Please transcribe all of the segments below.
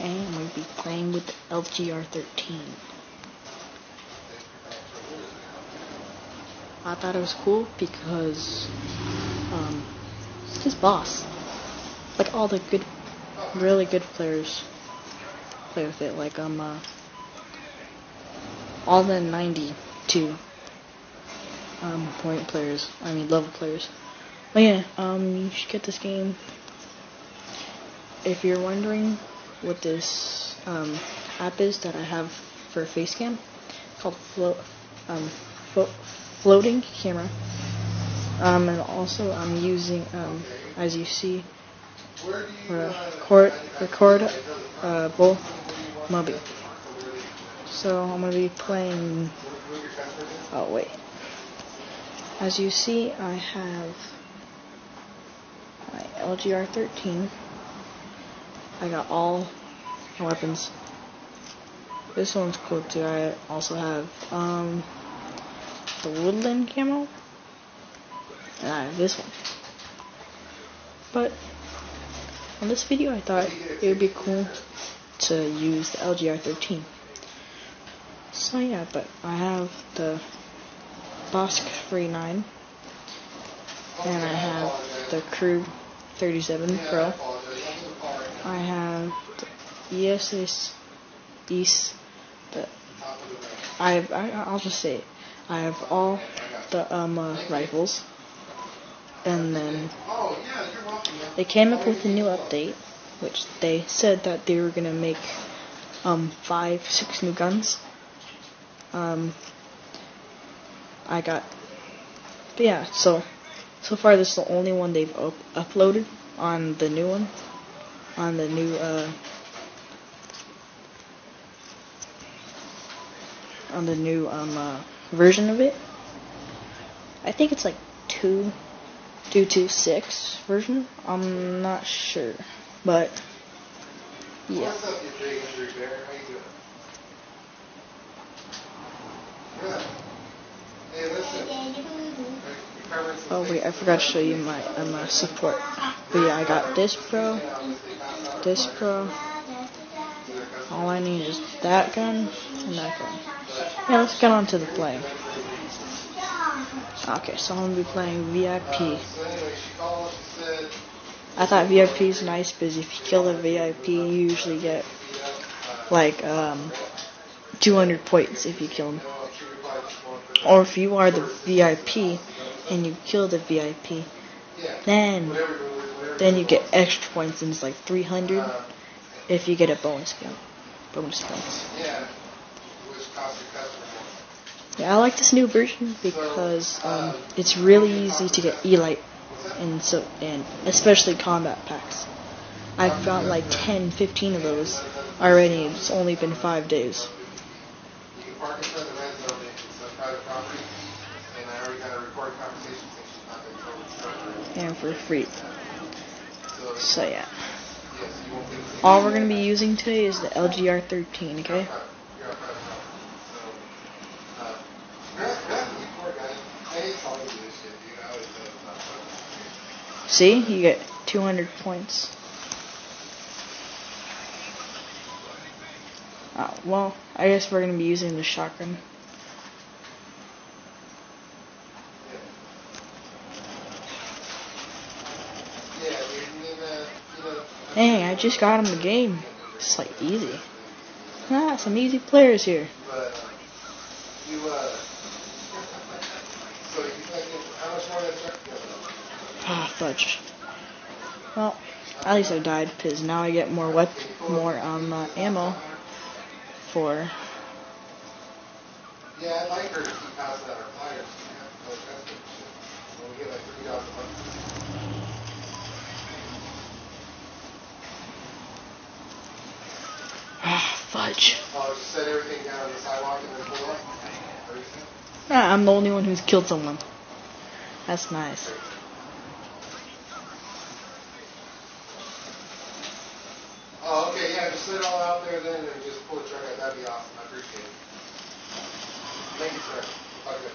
and we'll be playing with the LGR13. I thought it was cool because um, it's his boss. Like all the good, really good players play with it. Like um, uh, all the 92 um, point players. I mean level players. But yeah, um, you should get this game. If you're wondering what this um, app is that I have for Facecam, called Float, um, Flo- Floating Camera. Um, and also I'm using, um, as you see, record, record uh, both Mobi. So I'm going to be playing, oh wait. As you see, I have my LGR 13. I got all my weapons. This one's cool too. I also have um, the woodland camo. And I have this one. But on this video I thought it would be cool to use the LGR 13. So yeah, but I have the Bosk 39 and I have the Crew 37 Pro. I have the ESS East. The I, I I'll just say. I have all the um uh, rifles, and then they came up with a new update, which they said that they were gonna make um five six new guns. Um, I got, yeah. So so far, this is the only one they've up- uploaded on the new one, on the new uh, on the new um uh, version of it. I think it's like two, two two six version. I'm not sure, but yeah. What's up, you big injury bear? How you doing? Good. Hey, listen. Oh wait, I forgot to show you my um, uh, support. But yeah, I got this pro, this pro. All I need is that gun and that gun. Yeah, let's get on to the play. Okay, so I'm gonna be playing VIP. I thought VIP is nice because if you kill a VIP, you usually get like um 200 points if you kill him. Or if you are the VIP and you kill the VIP, then then you get extra points and it's like 300 uh, if you get a bonus gun. Bonus points. Yeah. Which costs your customer more. Yeah, I like this new version because um, uh, it's really easy to get Elite and so and especially combat packs. I've um, got like 10, 15 of those already. It's only been five days. You can park inside the red zone if it's a private property, and I already got a recorded conversation saying she's not gonna go with the and for free. So, yeah, to all we're gonna be using today is the LGR 13. Okay. See, you get 200 points. Uh, well, I guess we're gonna be using the shotgun. Yeah, dude, you need to, you know, Dang, I just got him the game. It's like easy. Ah, some easy players here. that? Ah, fudge. Well, at least I died because now I get more wep- more um uh, ammo for. Yeah, I'd like her to flyers. you know, like that's good shit. When we get like three dollars a month. Ah, fudge. Oh, just set everything down on the sidewalk and then pull up? What do you say? Ah, I'm the only one who's killed someone. That's nice. Oh, okay, yeah, just sit it all out there then and just pull the truck out. That'd be awesome. I appreciate it. Thank you, sir. Okay.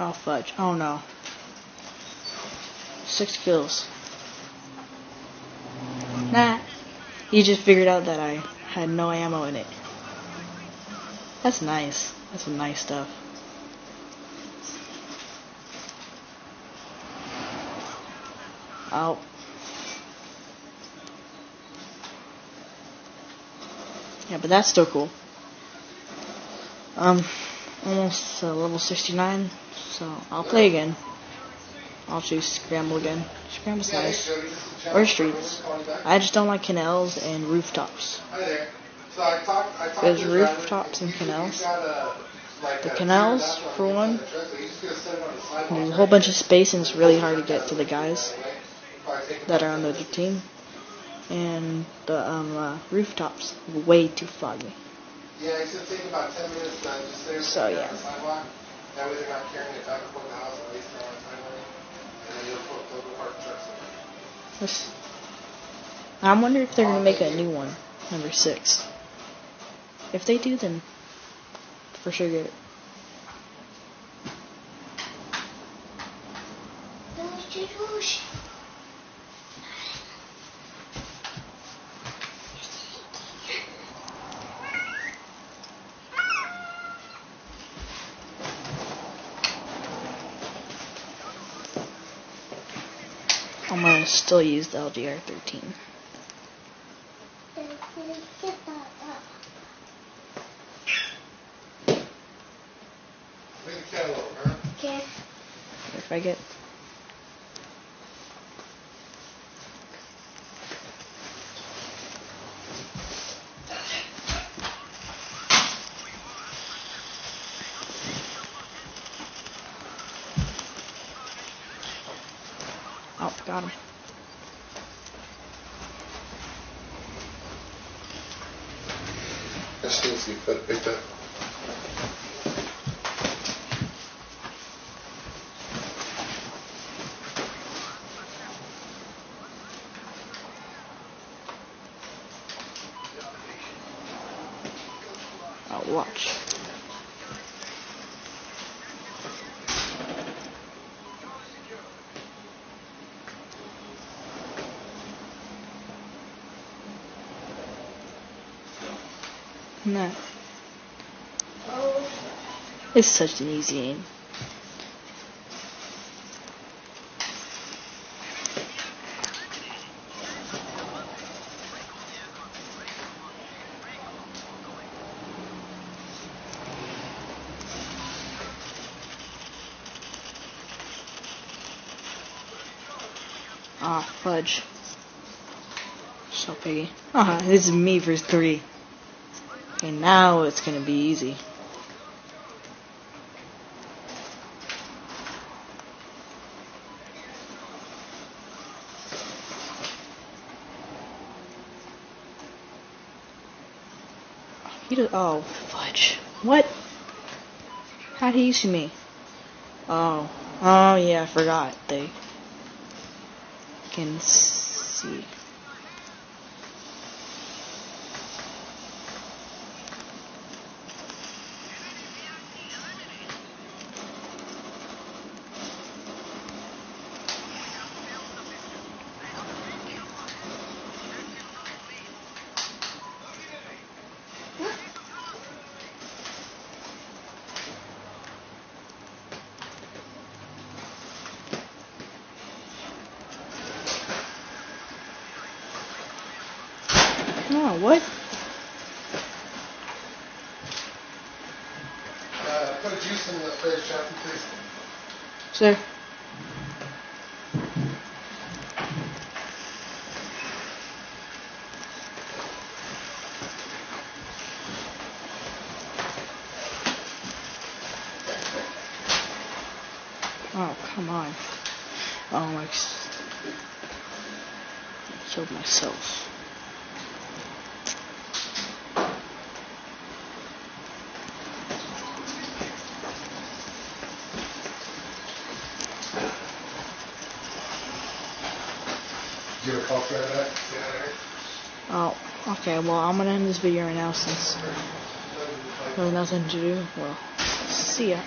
Oh, fudge. Oh no. Six kills. Nah. He just figured out that I had no ammo in it. That's nice. That's some nice stuff. Oh. Yeah, but that's still cool. Um, almost uh, level 69, so I'll play again. I'll choose Scramble again. Is John. Or streets. I just don't like canals and rooftops. There's rooftops and canals. The canals, for one. a whole bunch of space and it's really hard to get to the guys that are on the other team. And the um, uh, rooftops way too foggy. So, yeah. I wonder if they're gonna make a new one, number six. If they do, then for sure get it. I'm gonna still use the LGR 13. Bring the kettle over, huh? Okay. If I get Oh, got him. Up. Oh, watch. No. It's such an easy aim. Ah, fudge. So piggy. Ah, this is me for three. Okay, now it's gonna be easy. He does, oh, fudge. What? How'd he see me? Oh. Oh, yeah, I forgot. They can see. Oh, what? Uh, put juice in the fridge, Jackie, please. Sir? Oh, come on. Oh, I killed myself. A that? Oh, okay, well, I'm gonna end this video right now since there's nothing to do. Well, see ya.